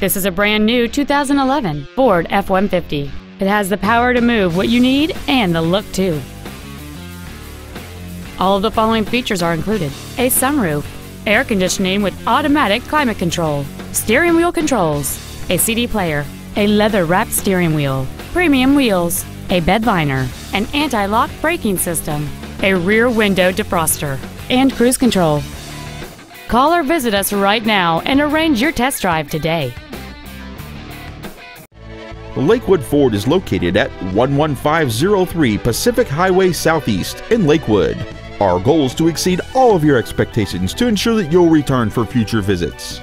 This is a brand new 2011 Ford F-150. It has the power to move what you need and the look too. All of the following features are included. A sunroof, air conditioning with automatic climate control, steering wheel controls, a CD player, a leather-wrapped steering wheel, premium wheels, a bed liner, an anti-lock braking system, a rear window defroster, and cruise control. Call or visit us right now and arrange your test drive today. Lakewood Ford is located at 11503 Pacific Highway Southeast in Lakewood. Our goal is to exceed all of your expectations to ensure that you'll return for future visits.